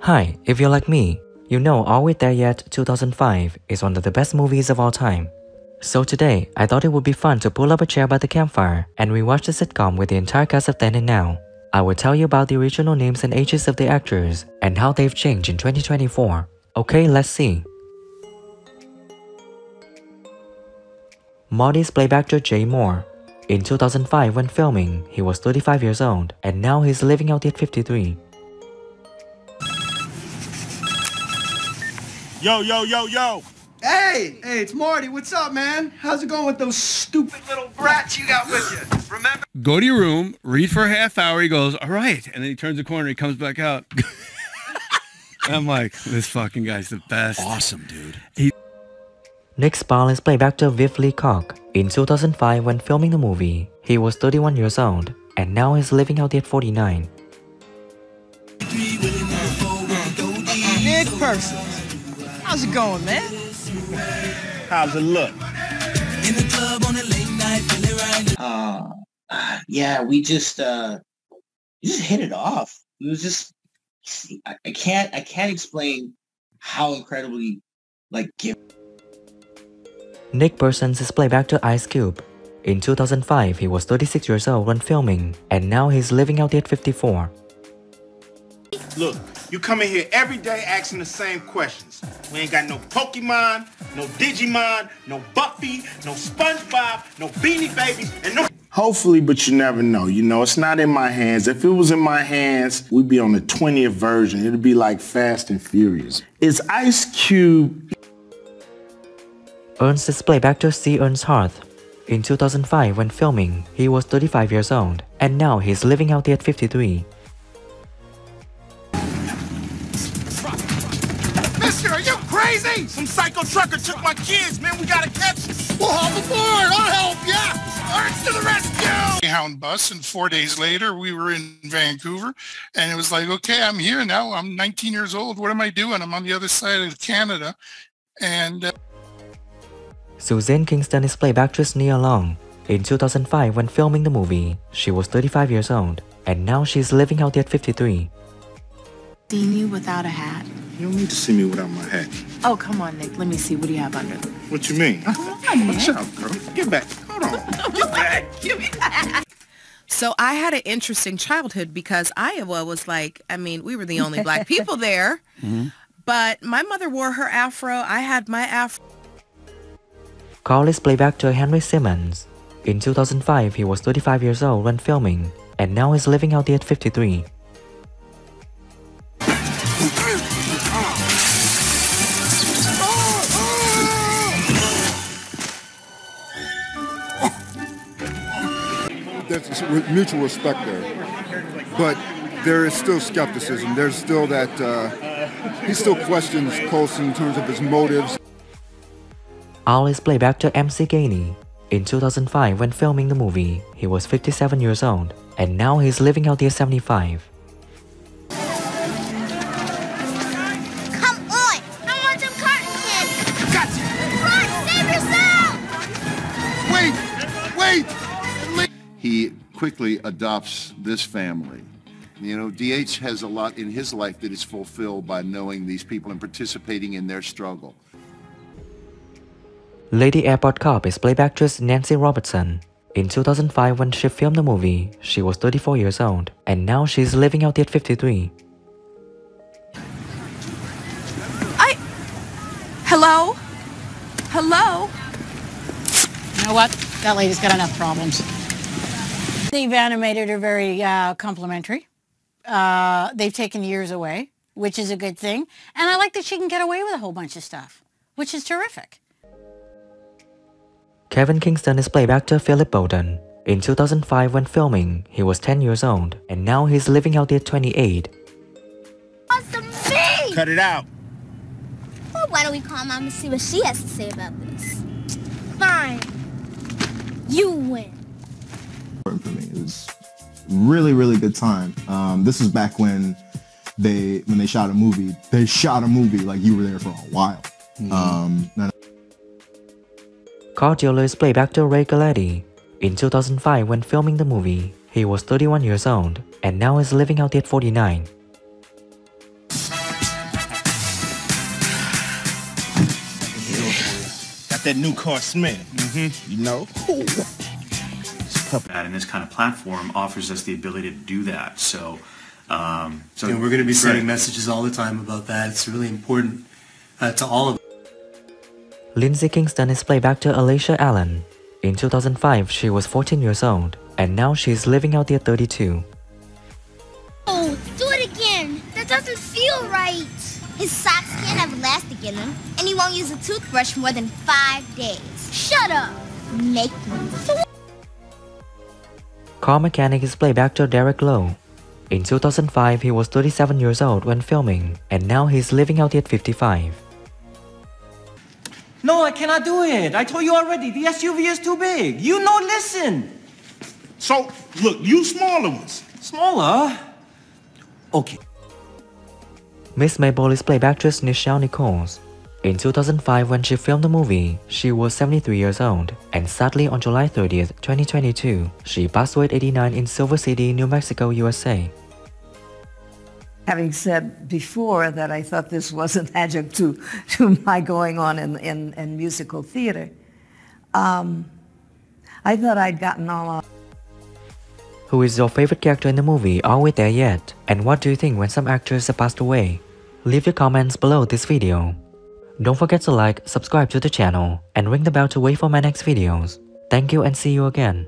Hi, if you're like me, you know Are We There Yet 2005 is one of the best movies of all time. So today, I thought it would be fun to pull up a chair by the campfire and rewatch the sitcom with the entire cast of then and now. I will tell you about the original names and ages of the actors and how they've changed in 2024. Okay, let's see. Marty's playback actor Jay Mohr. In 2005 when filming, he was 35 years old and now he's living out at 53. Yo, yo, yo, yo! Hey, hey, it's Marty. What's up, man? How's it going with those stupid little brats you got with you? Remember? Go to your room, read for a half hour. He goes, all right. And then he turns the corner. He comes back out. I'm like, this fucking guy's the best. Awesome, dude. He Nick Spall is played actor Viv Leacock. In 2005 when filming the movie, he was 31 years old and now he's living out at 49. Nick Person. How's it going, man? How's it look? uh, yeah, we just uh, we just hit it off. It was just I, I can't I can't explain how incredibly like give. Nick Persons is played actor Ice Cube. In 2005, he was 36 years old when filming, and now he's living out at 54. Look, you come in here every day asking the same questions. We ain't got no Pokemon, no Digimon, no Buffy, no SpongeBob, no Beanie Babies, and no... Hopefully, but you never know. You know, it's not in my hands. If it was in my hands, we'd be on the 20th version. It'd be like Fast and Furious. It's Ice Cube. Ernst is played actor C. Ernst Harth. In 2005 when filming, he was 35 years old, and now he's living out there at 53. You? Some psycho trucker took my kids, man. We gotta catch him. We'll hop aboard. I'll help ya. Ernst to the rescue. Hound bus, and four days later we were in Vancouver, and it was like, okay, I'm here now. I'm 19 years old. What am I doing? I'm on the other side of Canada, and. Uh, Suzanne Kingston is played actress Nia Long. In 2005 when filming the movie, she was 35 years old, and now she's living out at 53. Seen you without a hat. You don't need to see me without my hat. Oh, come on, Nick. Let me see. What do you have under there? What you mean? Come on, Nick. Watch out, girl. Get back. Hold on. Get back. Give me that. So I had an interesting childhood because Iowa was like, I mean, we were the only black people there. Mm-hmm. But my mother wore her afro. I had my afro. Carl is played actor Henry Simmons. In 2005, he was 35 years old when filming, and now he's living out at 53. There's mutual respect there. But there is still skepticism. There's still that, uh, he still questions Colson in terms of his motives. Al is played actor MC Gainey. In 2005 when filming the movie, he was 57 years old, and now he's living out at 75. Quickly adopts this family. You know, DH has a lot in his life that is fulfilled by knowing these people and participating in their struggle. Lady Airport Cop is played actress Nancy Robertson. In 2005 when she filmed the movie, she was 34 years old, and now she's living out at 53. I. Hello? Hello? You know what? That lady's got enough problems. They've animated her very uh, complimentary. Uh, they've taken years away, which is a good thing. And I like that she can get away with a whole bunch of stuff, which is terrific. Kevin Kingston is played actor Philip Bolden. In 2005 when filming, he was 10 years old, and now he's living out at 28. Awesome me! Cut it out. Well, why don't we call Mom and see what she has to say about this? Fine. You win important for me. It was really really good time. Um, this was back when they when they shot a movie. They shot a movie like you were there for a while. Mm -hmm. Um, Cardiolis played Ray Galletti. In 2005, when filming the movie, he was 31 years old and now is living out at 49. Got that new car smell. Mm-hmm. You know that and this kind of platform offers us the ability to do that. So, um, so and we're going to be sending messages all the time about that. It's really important uh, to all of us. Lindsay Kingston is played back to Aleisha Allen. In 2005, she was 14 years old, and now she is living out there 32. Oh, do it again. That doesn't feel right. His socks can't have elastic in them, and he won't use a toothbrush more than five days. Shut up. Make me. Car mechanic is played back to Derek Lowe. In 2005, he was 37 years old when filming, and now he's living out at 55. No, I cannot do it. I told you already. The SUV is too big. You know, listen. So, look, you smaller ones. Smaller? Okay. Miss Mabel is played by actress Nichelle Nichols. In 2005, when she filmed the movie, she was 73 years old, and sadly on July 30th, 2022, she passed away at 89 in Silver City, New Mexico, USA. Having said before that I thought this was an adjunct to, to my going on in, in, in musical theater, um, I thought I'd gotten all off. Who is your favorite character in the movie? Are we there yet? And what do you think when some actors have passed away? Leave your comments below this video. Don't forget to like, subscribe to the channel, and ring the bell to wait for my next videos. Thank you and see you again.